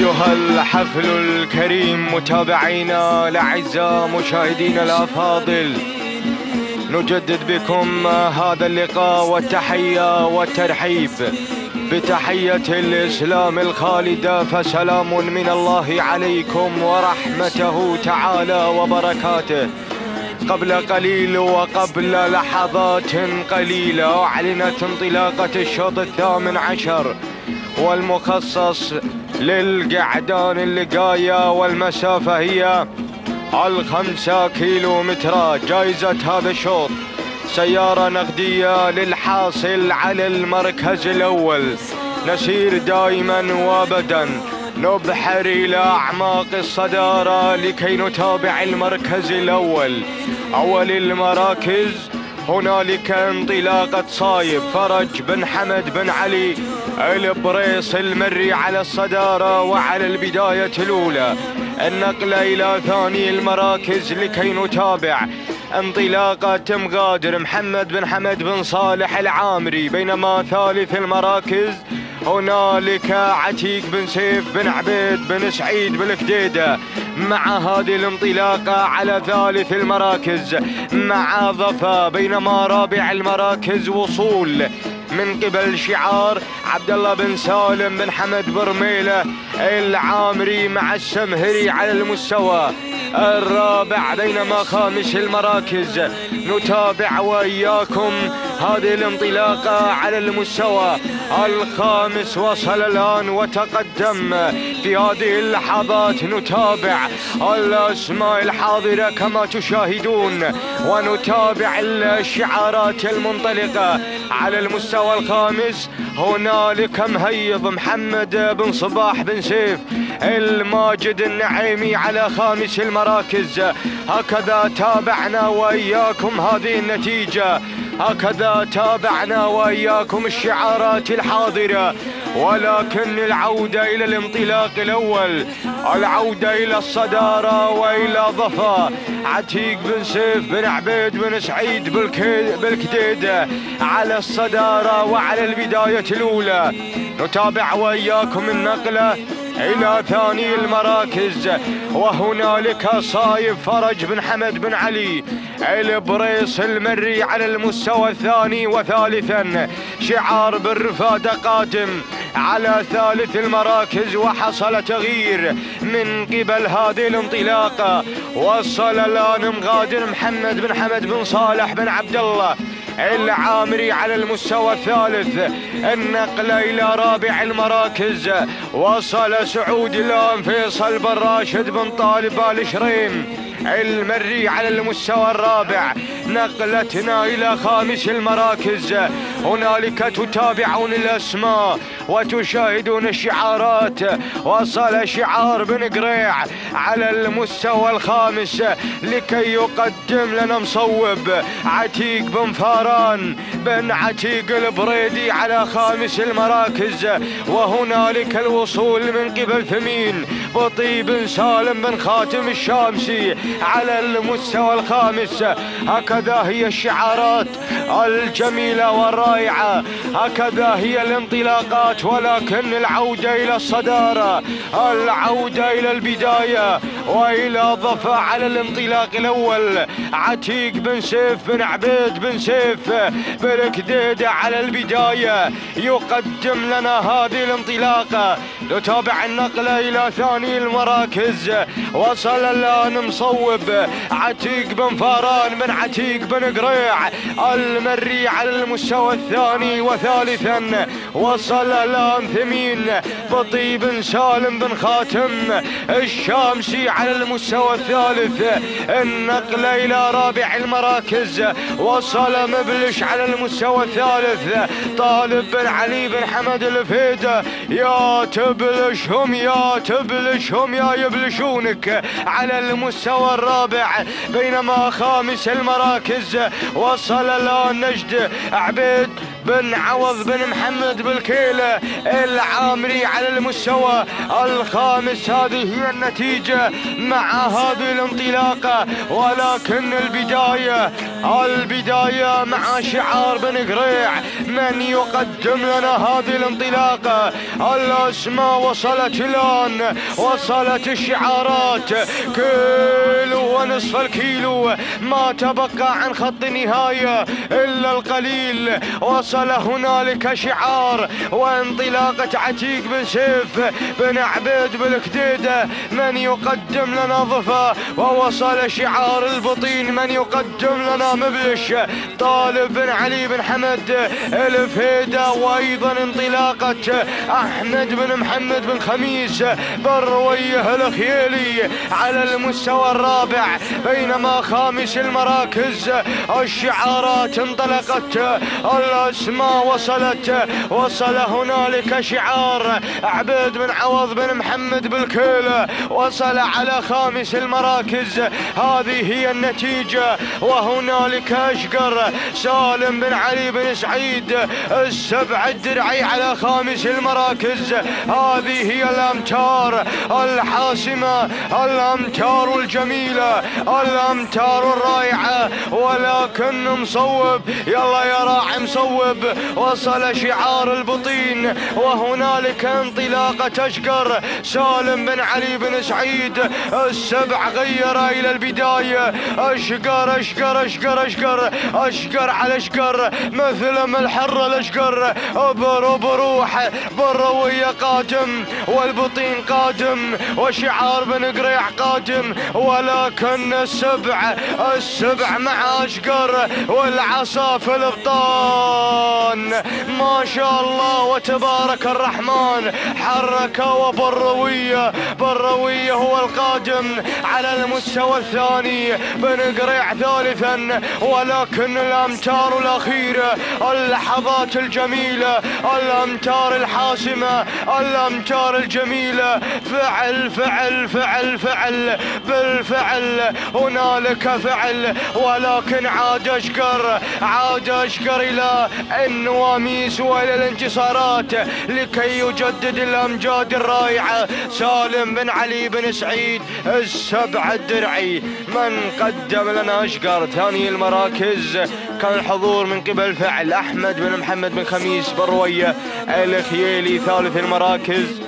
أيها الحفل الكريم متابعينا الأعزاء مشاهدينا الأفاضل نجدد بكم هذا اللقاء والتحية والترحيب بتحية الإسلام الخالدة فسلام من الله عليكم ورحمته تعالى وبركاته. قبل قليل وقبل لحظات قليلة أعلنت انطلاقة الشوط الثامن عشر والمخصص للقعدان اللقاية والمسافة هي الخمسة كيلو مترات جائزة هذا الشوط سيارة نقدية للحاصل على المركز الأول. نسير دائما وابدا. نبحر إلى أعماق الصدارة لكي نتابع المركز الأول. أول المراكز هنالك انطلاقة صايب. فرج بن حمد بن علي البريص المري على الصدارة وعلى البداية الأولى. النقلة إلى ثاني المراكز لكي نتابع. انطلاقة مغادر محمد بن حمد بن صالح العامري. بينما ثالث المراكز هنالك عتيق بن سيف بن عبيد بن سعيد بالكديدة مع هذه الانطلاقة على ثالث المراكز. مع ظفا بينما رابع المراكز وصول. من قبل شعار عبد الله بن سالم بن حمد برميلة العامري مع السمهري على المستوى. الرابع بينما خامس المراكز. نتابع وإياكم هذه الانطلاقة على المستوى. الخامس وصل الآن وتقدم. في هذه اللحظات نتابع الأسماء الحاضرة كما تشاهدون. ونتابع الشعارات المنطلقة. على المستوى الخامس. هنالك مهيض محمد بن صباح بن سيف الماجد النعيمي على خامس المراكز. هكذا تابعنا وإياكم هذه النتيجة. هكذا تابعنا وإياكم الشعارات الحاضرة. ولكن العودة إلى الانطلاق الأول العودة إلى الصدارة وإلى ظفا. عتيق بن سيف بن عبيد بن سعيد بالكديد على الصدارة وعلى البداية الأولى. نتابع وإياكم النقلة إلى ثاني المراكز وهنالك صايب فرج بن حمد بن علي البريص المري على المستوى الثاني وثالثا شعار بالرفادة قادم. على ثالث المراكز وحصل تغيير. من قبل هذه الانطلاقة وصل الآن مغادر محمد بن حمد بن صالح بن عبد الله العامري على المستوى الثالث. النقلة إلى رابع المراكز. وصل سعود الآن فيصل بن راشد بن طالب آل شريم المري على المستوى الرابع. نقلتنا إلى خامس المراكز. هنالك تتابعون الأسماء. وتشاهدون الشعارات. وصل شعار بن قريع على المستوى الخامس لكي يقدم لنا مصوب. عتيق بن فاران بن عتيق البريدي على خامس المراكز. وهنالك الوصول من قبل ثمين. بطيب سالم بن خاتم الشامسي على المستوى الخامس. هكذا هي الشعارات الجميلة والرائعة. هكذا هي الانطلاقات ولكن العودة إلى الصدارة العودة إلى البداية وإلى ظفا على الانطلاق الأول. عتيق بن سيف بن عبيد بن سيف بالكديدة على البداية. يقدم لنا هذه الانطلاقة. نتابع النقلة إلى ثاني المراكز. وصل الآن مصوب عتيق بن فاران بن عتيق بن قريع المري على المستوى الثاني وثالثا. وصل الآن ثمين بطيب سالم بن خاتم. الشامسي على المستوى الثالث. النقلة إلى رابع المراكز. وصل مبلش على المستوى الثالث. طالب بن علي بن حمد الفيدة يا تبلشهم يا تبلشهم يا يبلشونك. على المستوى الرابع بينما خامس المراكز. وصل الآن نجد عبيد بن عوض بن محمد بالكيلة العامري على المستوى الخامس. هذه هي النتيجة مع هذه الانطلاقة. ولكن البداية البداية مع شعار بن قريع. من يقدم لنا هذه الانطلاقة؟ الأسماء وصلت الآن وصلت الشعارات. كيلو ونصف الكيلو ما تبقى عن خط النهاية إلا القليل. وصل هنالك شعار وانطلاقة عتيق بن سيف بن عبيد بالكديدة من يقدم لنا ضفة ووصل شعار البطين من يقدم لنا مبلش طالب بن علي بن حمد الفيدة وأيضا انطلاقة. أحمد بن محمد بن خميس برويه الخيالي على المستوى الرابع بينما خامس المراكز الشعارات انطلقت. الأسماء وصلت وصل هنالك شعار عبيد بن عوض بن محمد بالكيل. وصل على خامس المراكز. هذه هي النتيجة. وهنالك أشقر سالم بن علي بن سعيد. السبع الدرعي على خامس المراكز. هذه هي الأمتار الحاسمة الأمتار الجميلة الأمتار الرائعة. ولكن مصوب يلا يا راعي مصوب. وصل شعار البطين وهنالك انطلاقة أشقر سالم بن علي بن سعيد. السبع غير إلى البداية. أشقر أشقر أشقر أشقر أشقر على أشقر مثل ما الحر الأشقر برو بروح بروية قادم والبطين قادم وشعار بن قريع قادم. ولكن السبع السبع مع أشقر والعصا في الابطان ما شاء الله وتبارك الرحمن. حرك وبروية. بروية هو القادم على المستوى الثاني. بن قريع ثالثا. ولكن الأمتار الاخيرة اللحظات الجميلة. الأمتار الحاسمة. الأمتار الجميلة. فعل فعل فعل فعل. بالفعل. هنالك فعل. ولكن عاد اشقر عاد اشقر إلى النواميس والى الانتصارات لكي يجدد الأمجاد الرائعة. سالم بن علي بن سعيد السبع الدرعي. من قدم لنا أشقر ثاني المراكز؟ كان الحضور من قبل فعل أحمد بن محمد بن خميس برويه الخيالي ثالث المراكز.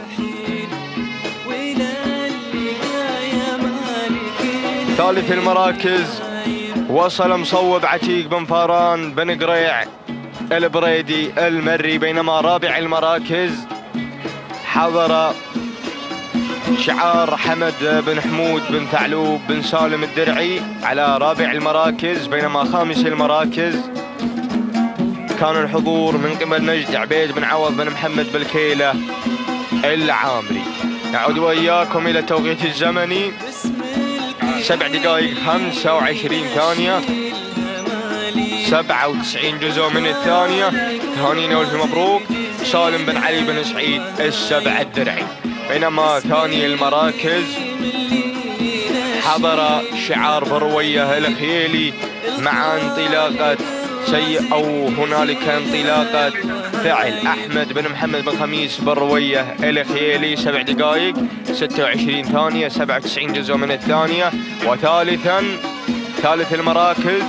ثالث المراكز. وصل مصوب عتيق بن فاران بن قريع. البريدي المري بينما رابع المراكز حضر شعار حمد بن حمود بن ثعلوب بن سالم الدرعي على رابع المراكز بينما خامس المراكز كان الحضور من قبل نجد عبيد بن عوض بن محمد بالكيلة العامري. نعود وإياكم إلى التوقيت الزمني. سبع دقائق خمسة وعشرين ثانية. سبعة وتسعين جزء من الثانية. تهانينا والف مبروك. سالم بن علي بن سعيد السبع الدرعي. بينما ثاني المراكز حضر شعار بروية الخيالي مع انطلاقة سيء أو هنالك انطلاقة فعل. أحمد بن محمد بن خميس بروية الخيالي سبع دقائق 26 ثانية 97 جزء من الثانية. وثالثا ثالث المراكز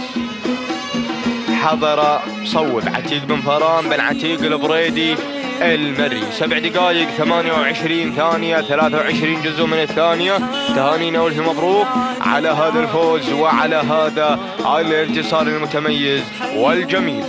حضر صوب عتيق بن فران بن عتيق البريدي المري. سبع دقائق 28 ثانية 23 جزء من الثانية. تهانينا والف مبروك على هذا الفوز وعلى هذا الانتصار المتميز والجميل.